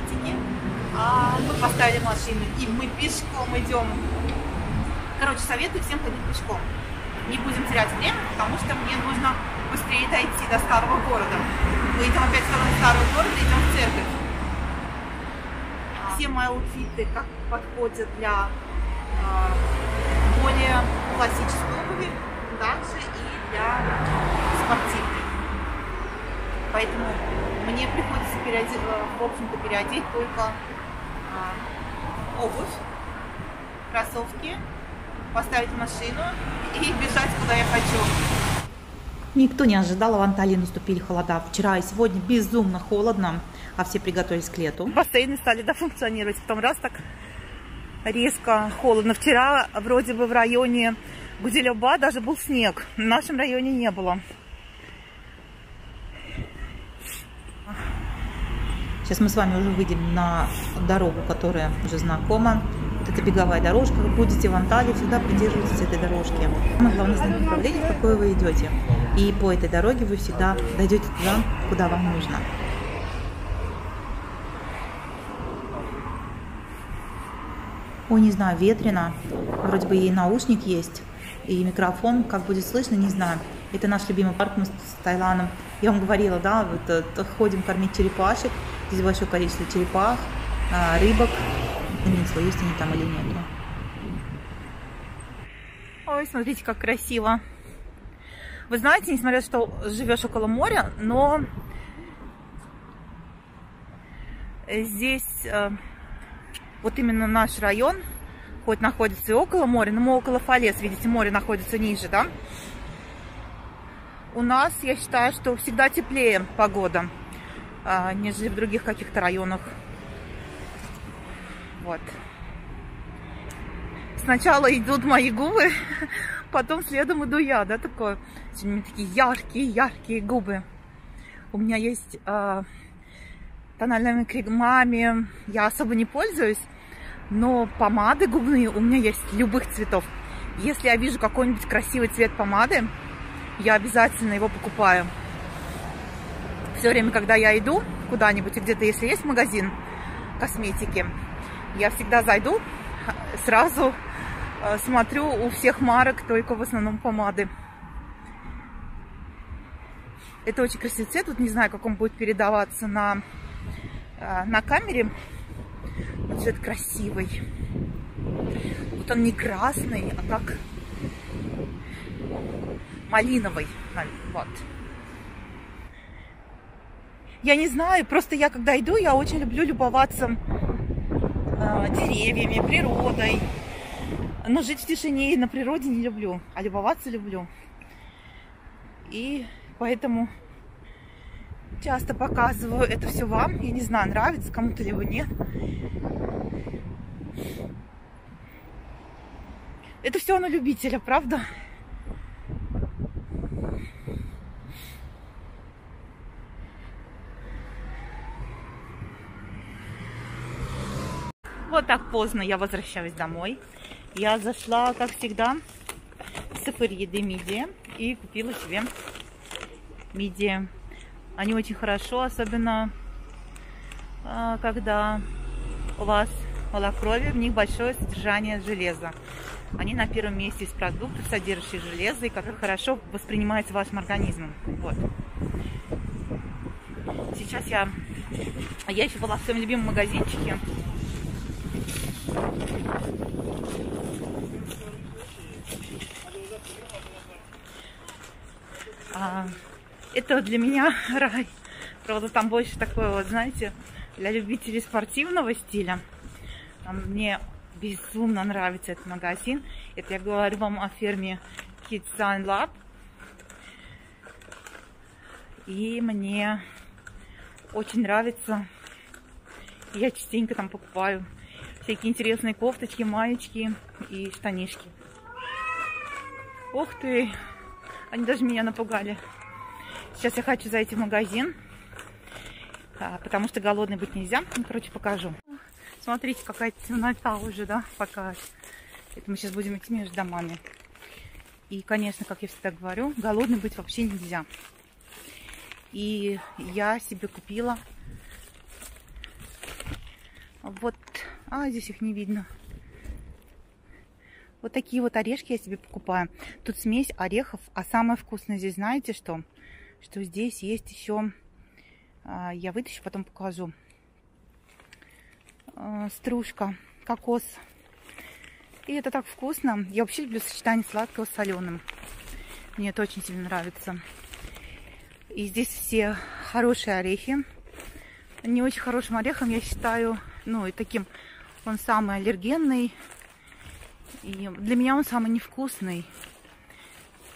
косметики. А, мы поставили машину, и мы пешком идем. Короче, советую всем ходить пешком. Не будем терять время, потому что мне нужно быстрее дойти до старого города. Мы идем опять в сторону старого города, идем в церковь. Все мои аутфиты как подходят для э, более классической обуви, также и для спортивной. Поэтому мне приходится переодеть, в общем-то, переодеть только э, обувь, кроссовки, поставить машину и бежать, куда я хочу. Никто не ожидал, в Анталии наступили холода. Вчера и сегодня безумно холодно, а все приготовились к лету. Бассейны стали да, функционировать, потом раз так резко холодно. Вчера вроде бы в районе Гуделеба даже был снег, в нашем районе не было. Сейчас мы с вами уже выйдем на дорогу, которая уже знакома. Вот это беговая дорожка. Вы будете в Анталии, всегда придерживайтесь этой дорожки. Самое главное знать направление, в какое вы идете. И по этой дороге вы всегда дойдете туда, куда вам нужно. Ой, не знаю, ветрено. Вроде бы и наушник есть, и микрофон. Как будет слышно, не знаю. Это наш любимый парк, мы с Таиланом. Я вам говорила, да, вот, э, ходим кормить черепашек. Здесь большое количество черепах, а, рыбок. Не знаю, есть они там или нет. Ой, смотрите, как красиво. Вы знаете, несмотря что живешь около моря, но здесь э, вот именно наш район, хоть находится и около моря, но мы около Фалес, видите, море находится ниже, да? У нас, я считаю, что всегда теплее погода, нежели в других каких-то районах. Вот. Сначала идут мои губы, потом следом иду я, да, такое. Сегодня такие яркие, яркие губы. У меня есть э, тональными кремами, я особо не пользуюсь, но помады губные у меня есть любых цветов. Если я вижу какой-нибудь красивый цвет помады, я обязательно его покупаю. Все время, когда я иду куда-нибудь, где-то, если есть магазин косметики, я всегда зайду, сразу э, смотрю у всех марок только в основном помады. Это очень красивый цвет. Вот не знаю, как он будет передаваться на, э, на камере. Но цвет красивый. Вот он не красный, а как малиновый. Вот. Я не знаю, просто я когда иду, я очень люблю любоваться э, деревьями, природой. Но жить в тишине и на природе не люблю, а любоваться люблю. И поэтому часто показываю это все вам. Я не знаю, нравится кому-то либо нет. Это все на любителя, правда? Вот так поздно я возвращаюсь домой. Я зашла, как всегда, в Сафари де Мидия и купила себе мидии. Они очень хорошо, особенно а, когда у вас малокровие, в них большое содержание железа. Они на первом месте из продуктов, содержащих железо, и как хорошо воспринимается вашим организмом. Вот. Сейчас я... Я еще была в своем любимом магазинчике а, это для меня рай. Правда, там больше такое вот, знаете, для любителей спортивного стиля. Мне безумно нравится этот магазин. Это я говорю вам о фирме Kids Sign Lab. И мне очень нравится. Я частенько там покупаю всякие интересные кофточки, маечки и штанишки. Ух ты! Они даже меня напугали. Сейчас я хочу зайти в магазин, а, потому что голодной быть нельзя. Ну, короче, покажу. Смотрите, какая темнота уже, да, пока. Это мы сейчас будем идти между домами. И, конечно, как я всегда говорю, голодной быть вообще нельзя. И я себе купила Вот, а, здесь их не видно. Вот такие вот орешки я себе покупаю. Тут смесь орехов, а самое вкусное здесь, знаете что? Что здесь есть еще, а, я вытащу, потом покажу, а, стружка, кокос. И это так вкусно. Я вообще люблю сочетание сладкого с соленым. Мне это очень сильно нравится. И здесь все хорошие орехи. Не очень хорошим орехом я считаю, ну и таким, он самый аллергенный, и для меня он самый невкусный.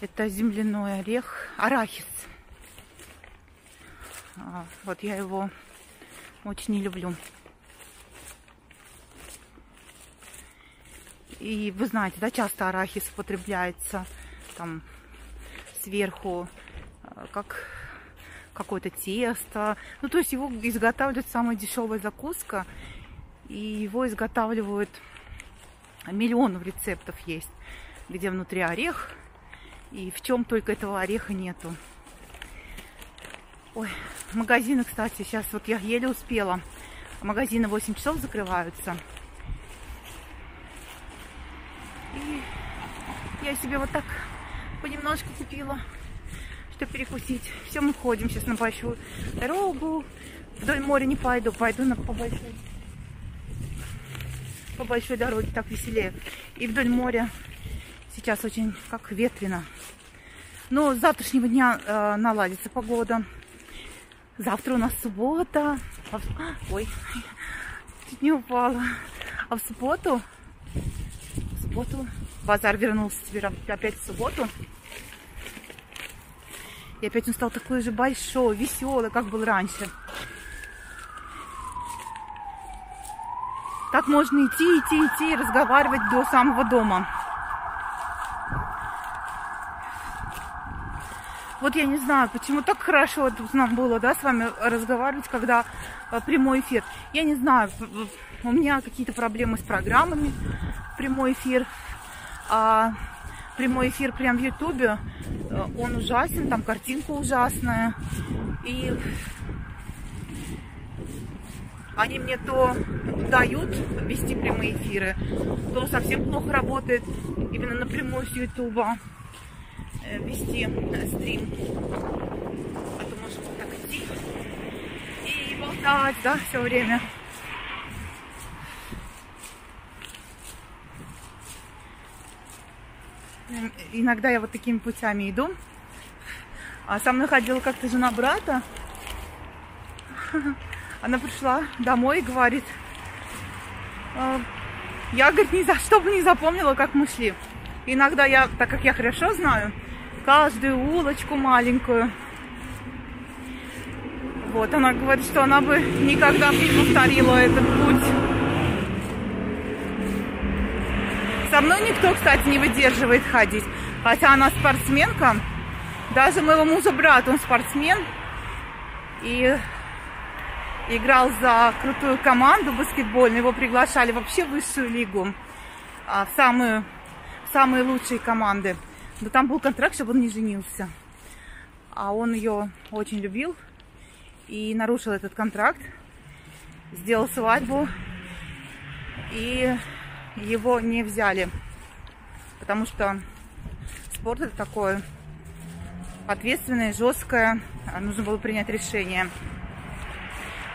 Это земляной орех, арахис. А, вот я его очень не люблю. И вы знаете, да, часто арахис употребляется там сверху, а, как какое-то тесто. Ну, то есть его изготавливают самая дешевая закуска. И его изготавливают миллионов рецептов есть, где внутри орех, и в чем только этого ореха нету. Ой, магазины, кстати, сейчас вот я еле успела. Магазины 8 часов закрываются. И я себе вот так понемножку купила, чтобы перекусить. Все, мы ходим сейчас на большую дорогу. Вдоль моря не пойду, пойду на по по большой дороге, так веселее. И вдоль моря сейчас очень как ветрено. Но с завтрашнего дня э, наладится погода. Завтра у нас суббота. А. Ой, чуть не упала. А в субботу, в субботу базар вернулся теперь опять в субботу. И опять он стал такой же большой, веселый, как был раньше. Так можно идти, идти, идти и разговаривать до самого дома. Вот я не знаю, почему так хорошо тут нам было, да, с вами разговаривать, когда э, прямой эфир. Я не знаю, у меня какие-то проблемы с программами, прямой эфир. А прямой эфир прям в Ютубе, э, он ужасен, там картинка ужасная. И они мне то дают вести прямые эфиры, то совсем плохо работает именно напрямую с Ютуба э, вести стрим. А то можно так идти и болтать, да, все время. Иногда я вот такими путями иду. А со мной ходила как-то жена брата. Она пришла домой и говорит, «А, я, говорит, ни за что бы не запомнила, как мы шли. Иногда я, так как я хорошо знаю, каждую улочку маленькую. Вот, она говорит, что она бы никогда не повторила этот путь. Со мной никто, кстати, не выдерживает ходить. Хотя она спортсменка. Даже моего мужа брат, он спортсмен. И играл за крутую команду баскетбольную. Его приглашали вообще в высшую лигу, а, в самые, в самые лучшие команды. Но там был контракт, чтобы он не женился. А он ее очень любил и нарушил этот контракт. Сделал свадьбу. И его не взяли. Потому что спорт это такое ответственное, жесткое. Нужно было принять решение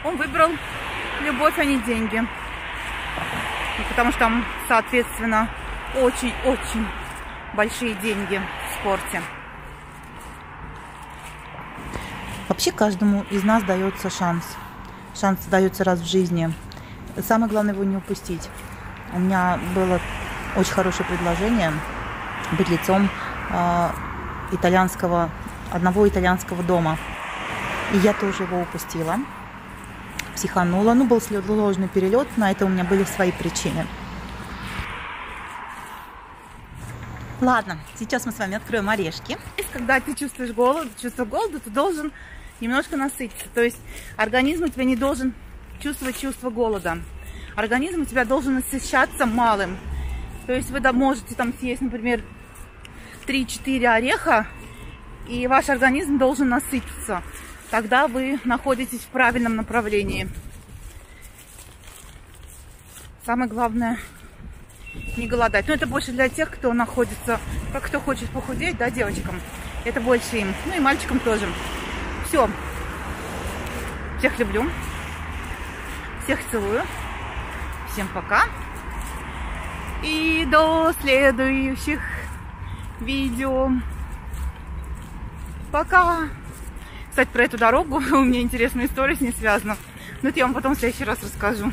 он выбрал любовь, а не деньги. Потому что там, соответственно, очень-очень большие деньги в спорте. Вообще каждому из нас дается шанс. Шанс дается раз в жизни. Самое главное его не упустить. У меня было очень хорошее предложение быть лицом э, итальянского, одного итальянского дома. И я тоже его упустила психанула. Ну, был сложный перелет, на это у меня были свои причины. Ладно, сейчас мы с вами откроем орешки. Когда ты чувствуешь голод, чувство голода, ты должен немножко насытиться. То есть организм у тебя не должен чувствовать чувство голода. Организм у тебя должен насыщаться малым. То есть вы можете там съесть, например, 3-4 ореха, и ваш организм должен насытиться тогда вы находитесь в правильном направлении. Самое главное не голодать. Но это больше для тех, кто находится, как кто хочет похудеть, да, девочкам. Это больше им. Ну и мальчикам тоже. Все. Всех люблю. Всех целую. Всем пока. И до следующих видео. Пока. Кстати, про эту дорогу у меня интересная история с ней связана. Но это я вам потом в следующий раз расскажу.